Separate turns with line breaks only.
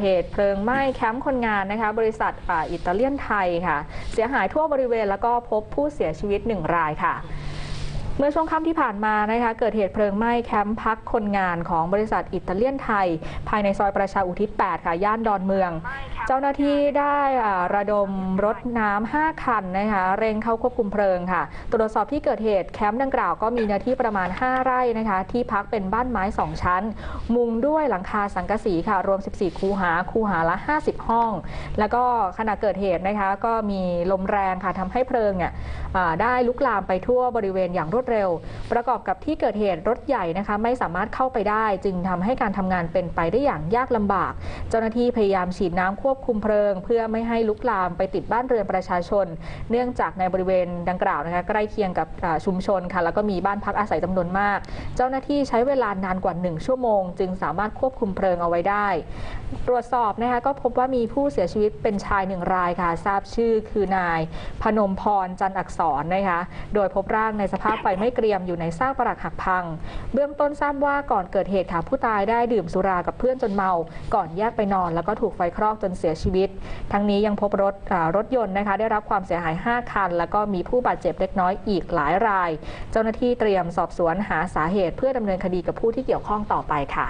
เหตุเพลิงไหม้แคมป์คนงานนะคะ บริษัทอิตาเลียนไทยค่ะ เสียหายทั่วบริเวณแล้วก็พบผู้เสียชีวิตหนึ่งรายค่ะ เมื่อช่วงค่ำที่ผ่านมานะคะเกิดเหตุเพลิงไหม้แคมป์พักคนงานของบริษัทอิตาเลียนไทย ภายในซอยประชาอุทิศ 8 ค่ะย่านดอนเมือง เจ้าหน้าที่ได้อ่าระดมรถน้ำ 5 คันนะคะเร่งเข้าควบคุมเพลิงค่ะ ตรวจสอบที่เกิดเหตุแคมป์ดังกล่าวก็มีเนื้อที่ประมาณ 5 ไร่นะคะที่พักเป็นบ้านไม้ 2 ชั้น มุงด้วยหลังคาสังกะสีค่ะรวม 14 คูหาคูหาละ 50 ห้อง แล้วก็ขณะเกิดเหตุนะคะก็มีลมแรงค่ะทำให้เพลิงเนี่ยอ่าได้ลุกลามไปทั่วบริเวณอย่างรวดเร็ว ประกอบกับที่เกิดเหตุรถใหญ่นะคะไม่สามารถเข้าไปได้ จึงทำให้การทำงานเป็นไปได้อย่างยากลำบาก เจ้าหน้าที่พยายามฉีดน้ำควบคุมเพลิง เพื่อไม่ให้ลุกลามไปติดบ้านเรือนประชาชน เนื่องจากในบริเวณดังกล่าวนะคะใกล้เคียงกับชุมชนค่ะแล้วก็มีบ้านพักอาศัยจำนวนมาก เจ้าหน้าที่ใช้เวลานานกว่า 1 ชั่วโมง จึงสามารถควบคุมเพลิงเอาไว้ได้ ตรวจสอบนะคะก็พบว่ามีผู้เสียชีวิตเป็นชายหนึ่งรายค่ะทราบชื่อคือนาย พนมพรจันอักษรนะคะโดยพบร่างในสภาพไฟไม่เกรียมอยู่ในซากปรักหักพัง เบื้องต้นทราบว่าก่อนเกิดเหตุค่ะผู้ตายได้ดื่มสุรากับเพื่อนจนเมา ก่อนแยกไปนอน แล้วก็ถูกไฟคลอกจนเสียชีวิต ทั้งนี้ยังพบรถรถยนต์นะคะ ได้รับความเสียหาย 5 คัน แล้วก็มีผู้บาดเจ็บเล็กน้อยอีกหลายราย เจ้าหน้าที่เตรียมสอบสวนหาสาเหตุ เพื่อดำเนินคดีกับผู้ที่เกี่ยวข้องต่อไปค่ะ